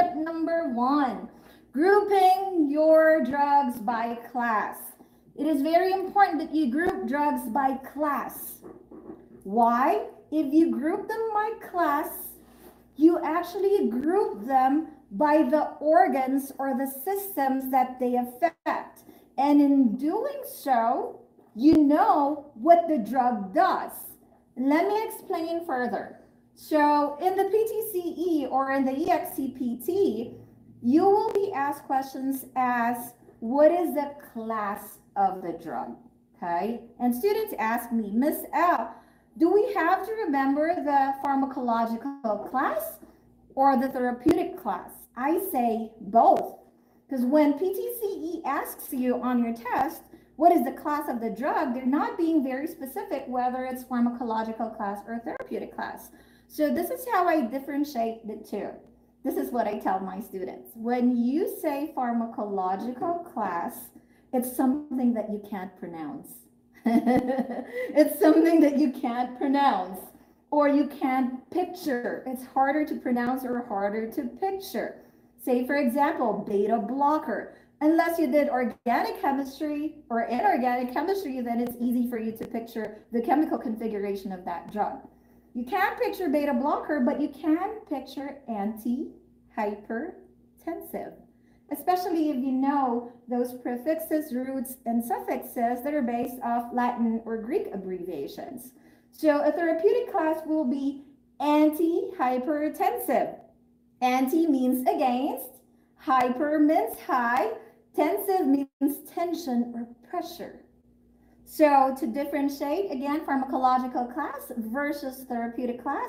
Step number one, grouping your drugs by class. It is very important that you group drugs by class. Why? If you group them by class, you actually group them by the organs or the systems that they affect. And in doing so, you know what the drug does. Let me explain further. So in the PTCE or in the EXCPT, you will be asked questions as what is the class of the drug? Okay. And students ask me, Miss L, do we have to remember the pharmacological class or the therapeutic class? I say both. Because when PTCE asks you on your test, what is the class of the drug, they're not being very specific whether it's pharmacological class or therapeutic class. So this is how I differentiate the two. This is what I tell my students. When you say pharmacological class, it's something that you can't pronounce. it's something that you can't pronounce or you can't picture. It's harder to pronounce or harder to picture. Say, for example, beta blocker. Unless you did organic chemistry or inorganic chemistry, then it's easy for you to picture the chemical configuration of that drug. You can't picture beta blocker, but you can picture anti-hypertensive especially if you know those prefixes, roots, and suffixes that are based off Latin or Greek abbreviations. So a therapeutic class will be anti-hypertensive. Anti means against, hyper means high, tensive means tension or pressure. So to differentiate, again, pharmacological class versus therapeutic class,